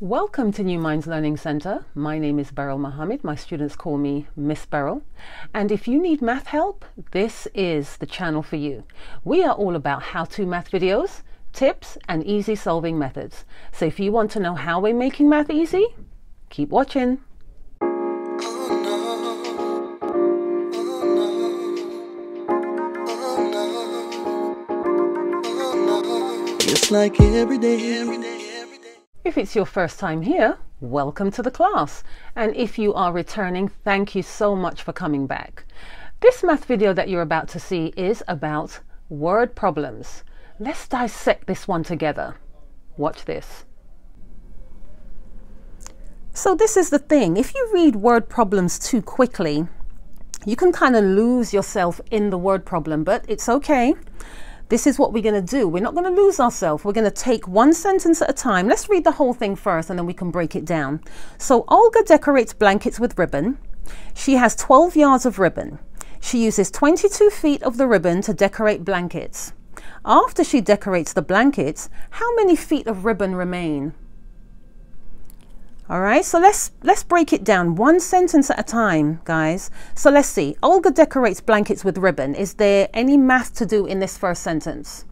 Welcome to New Minds Learning Center. My name is Beryl Mohammed. My students call me Miss Beryl. And if you need math help, this is the channel for you. We are all about how-to math videos, tips, and easy solving methods. So if you want to know how we're making math easy, keep watching. It's like every day, every day. If it's your first time here, welcome to the class. And if you are returning, thank you so much for coming back. This math video that you're about to see is about word problems. Let's dissect this one together. Watch this. So this is the thing. If you read word problems too quickly, you can kind of lose yourself in the word problem, but it's okay this is what we're going to do. We're not going to lose ourselves. We're going to take one sentence at a time. Let's read the whole thing first and then we can break it down. So Olga decorates blankets with ribbon. She has 12 yards of ribbon. She uses 22 feet of the ribbon to decorate blankets. After she decorates the blankets, how many feet of ribbon remain? All right, so let's let's break it down one sentence at a time, guys. So let's see. Olga decorates blankets with ribbon. Is there any math to do in this first sentence?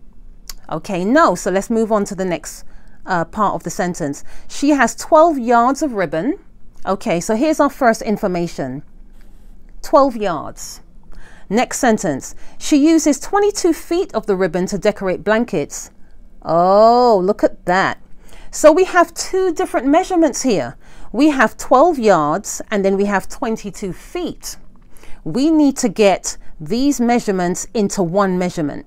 Okay, no. So let's move on to the next uh, part of the sentence. She has 12 yards of ribbon. Okay, so here's our first information. 12 yards. Next sentence. She uses 22 feet of the ribbon to decorate blankets. Oh, look at that. So we have two different measurements here. We have 12 yards and then we have 22 feet. We need to get these measurements into one measurement.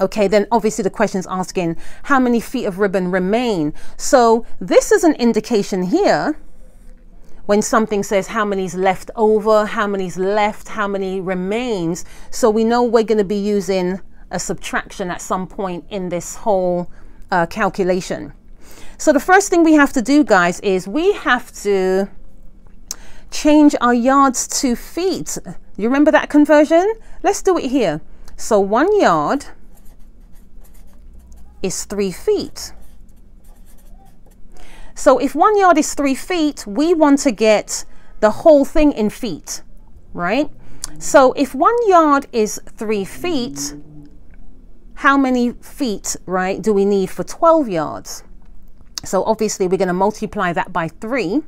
Okay, then obviously the question is asking how many feet of ribbon remain. So this is an indication here when something says how many's left over, how many's left, how many remains. So we know we're going to be using a subtraction at some point in this whole uh, calculation. So the first thing we have to do, guys, is we have to change our yards to feet. You remember that conversion? Let's do it here. So one yard is three feet. So if one yard is three feet, we want to get the whole thing in feet, right? So if one yard is three feet, how many feet, right, do we need for 12 yards? So obviously we're going to multiply that by 3,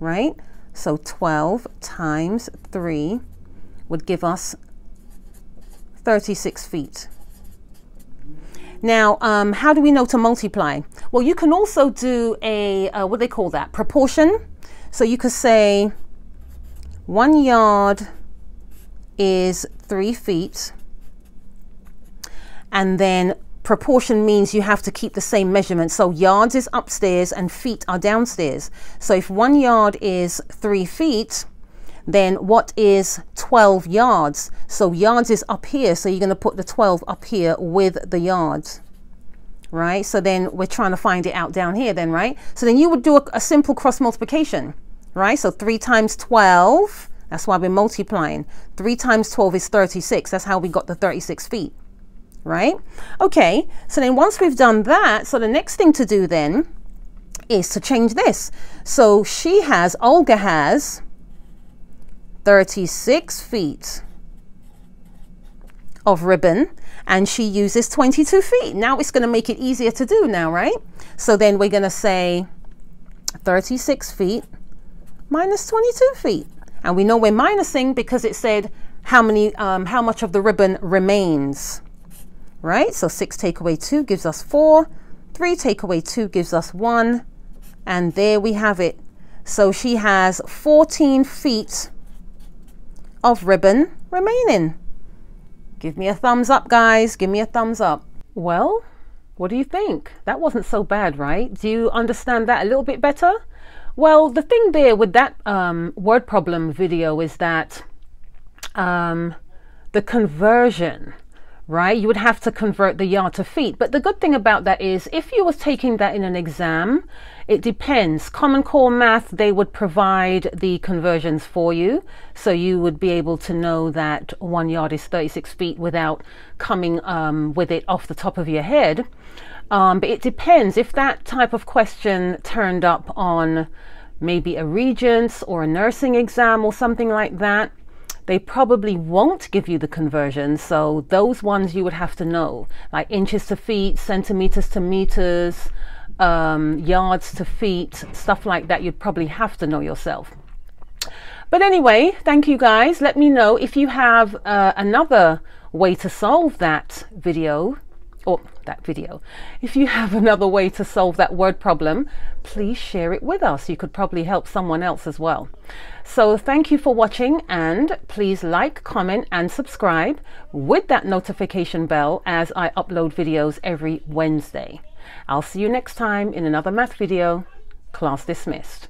right? So 12 times 3 would give us 36 feet. Now, um, how do we know to multiply? Well, you can also do a, uh, what they call that? Proportion. So you could say one yard is three feet. And then proportion means you have to keep the same measurement. So yards is upstairs and feet are downstairs. So if one yard is three feet, then what is 12 yards? So yards is up here. So you're going to put the 12 up here with the yards. Right? So then we're trying to find it out down here then, right? So then you would do a, a simple cross multiplication, right? So 3 times 12, that's why we're multiplying. 3 times 12 is 36. That's how we got the 36 feet right? Okay, so then once we've done that, so the next thing to do then is to change this. So she has, Olga has 36 feet of ribbon and she uses 22 feet. Now it's going to make it easier to do now, right? So then we're going to say 36 feet minus 22 feet. And we know we're minusing because it said how many, um, how much of the ribbon remains right? So 6 take away 2 gives us 4. 3 take away 2 gives us 1. And there we have it. So she has 14 feet of ribbon remaining. Give me a thumbs up, guys. Give me a thumbs up. Well, what do you think? That wasn't so bad, right? Do you understand that a little bit better? Well, the thing there with that um, word problem video is that um, the conversion right? You would have to convert the yard to feet. But the good thing about that is if you was taking that in an exam, it depends. Common Core Math, they would provide the conversions for you. So you would be able to know that one yard is 36 feet without coming um, with it off the top of your head. Um, but it depends if that type of question turned up on maybe a regents or a nursing exam or something like that. They probably won't give you the conversion, so those ones you would have to know, like inches to feet, centimeters to meters, um, yards to feet, stuff like that. You'd probably have to know yourself. But anyway, thank you guys. Let me know if you have uh, another way to solve that video or that video. If you have another way to solve that word problem, please share it with us. You could probably help someone else as well. So thank you for watching and please like, comment and subscribe with that notification bell as I upload videos every Wednesday. I'll see you next time in another math video. Class dismissed.